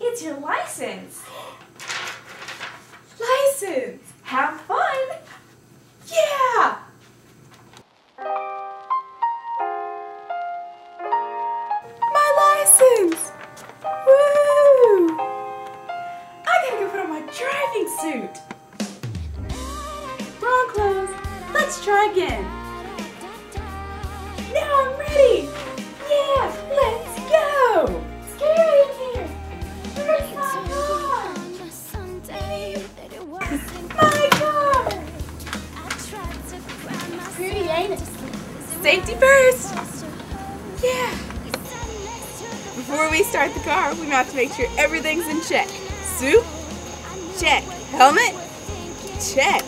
It's your license. License! Have fun. Yeah! My license! Woo! I gotta go put on my driving suit. Wrong clothes. Let's try again. My car. Pretty, ain't it? Safety first. Yeah. Before we start the car, we have to make sure everything's in check. Suit? Check. Helmet? Check.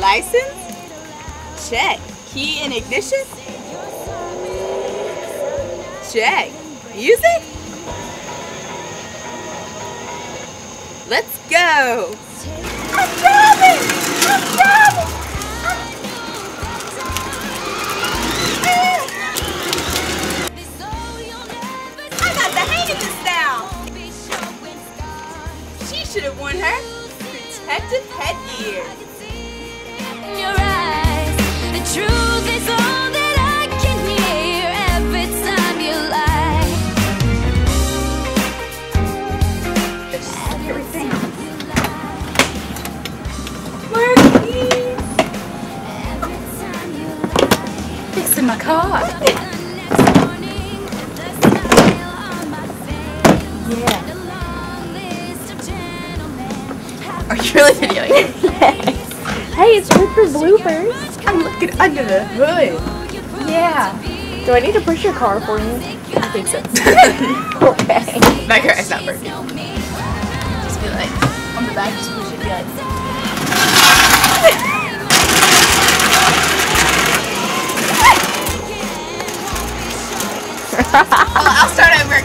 License? Check. Key and ignition? Check. Music? Let's go. Should have worn her protective headgear. My car. Yeah. Are you really videoing it? Hey, it's good for bloopers. I'm looking under the hood. Yeah. Do I need to push your car for you? I think so. Okay. My car well, I'll start over